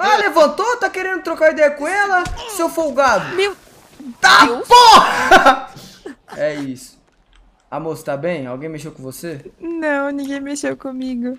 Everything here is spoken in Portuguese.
Ah, levantou? Tá querendo trocar ideia com ela? Seu folgado. Meu Tá Deus. porra! É isso. A moça tá bem? Alguém mexeu com você? Não, ninguém mexeu comigo.